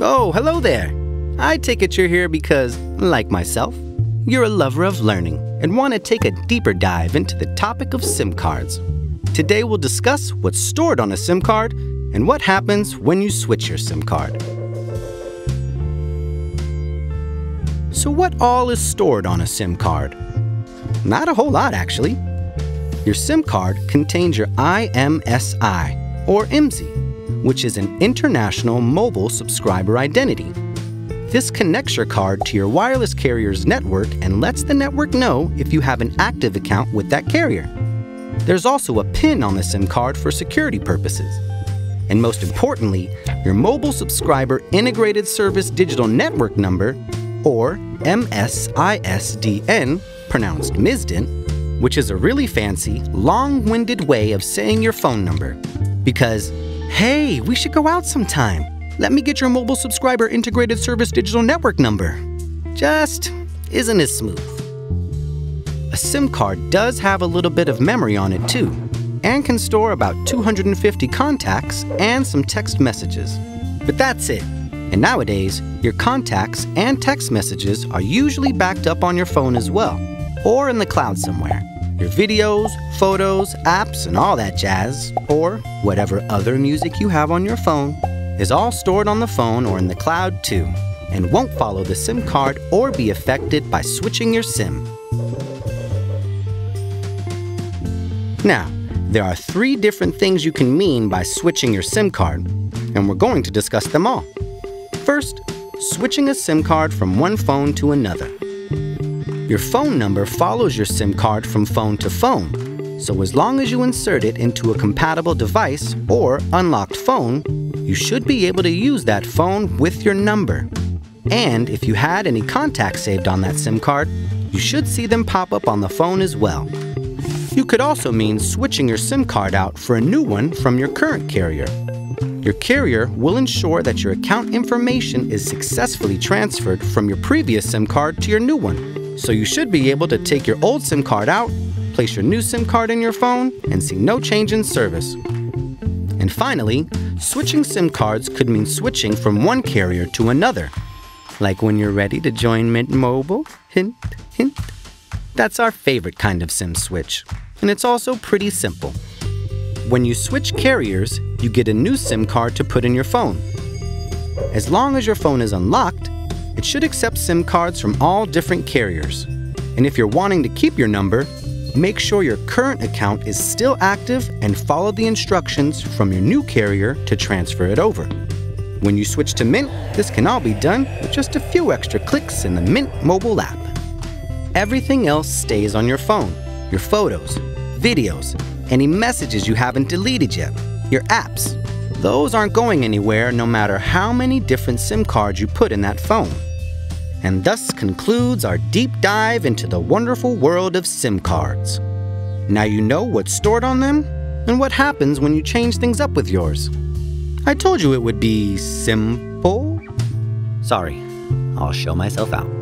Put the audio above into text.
Oh, hello there. I take it you're here because, like myself, you're a lover of learning and want to take a deeper dive into the topic of SIM cards. Today we'll discuss what's stored on a SIM card and what happens when you switch your SIM card. So what all is stored on a SIM card? Not a whole lot, actually. Your SIM card contains your IMSI, or IMSI, which is an International Mobile Subscriber Identity. This connects your card to your wireless carrier's network and lets the network know if you have an active account with that carrier. There's also a PIN on the SIM card for security purposes. And most importantly, your Mobile Subscriber Integrated Service Digital Network Number, or MSISDN, pronounced MISDN, which is a really fancy, long-winded way of saying your phone number. Because, hey, we should go out sometime. Let me get your mobile subscriber integrated service digital network number. Just isn't as smooth. A SIM card does have a little bit of memory on it too, and can store about 250 contacts and some text messages. But that's it. And nowadays, your contacts and text messages are usually backed up on your phone as well, or in the cloud somewhere. Your videos, photos, apps, and all that jazz, or whatever other music you have on your phone, is all stored on the phone or in the cloud too, and won't follow the SIM card or be affected by switching your SIM. Now, there are three different things you can mean by switching your SIM card, and we're going to discuss them all. First, switching a SIM card from one phone to another. Your phone number follows your SIM card from phone to phone, so as long as you insert it into a compatible device or unlocked phone, you should be able to use that phone with your number. And if you had any contacts saved on that SIM card, you should see them pop up on the phone as well. You could also mean switching your SIM card out for a new one from your current carrier. Your carrier will ensure that your account information is successfully transferred from your previous SIM card to your new one. So you should be able to take your old SIM card out, place your new SIM card in your phone, and see no change in service. And finally, switching SIM cards could mean switching from one carrier to another. Like when you're ready to join Mint Mobile, hint, hint. That's our favorite kind of SIM switch, and it's also pretty simple. When you switch carriers, you get a new SIM card to put in your phone. As long as your phone is unlocked, it should accept SIM cards from all different carriers. And if you're wanting to keep your number, make sure your current account is still active and follow the instructions from your new carrier to transfer it over. When you switch to Mint, this can all be done with just a few extra clicks in the Mint mobile app. Everything else stays on your phone your photos, videos, any messages you haven't deleted yet, your apps, those aren't going anywhere no matter how many different SIM cards you put in that phone. And thus concludes our deep dive into the wonderful world of SIM cards. Now you know what's stored on them and what happens when you change things up with yours. I told you it would be simple. Sorry, I'll show myself out.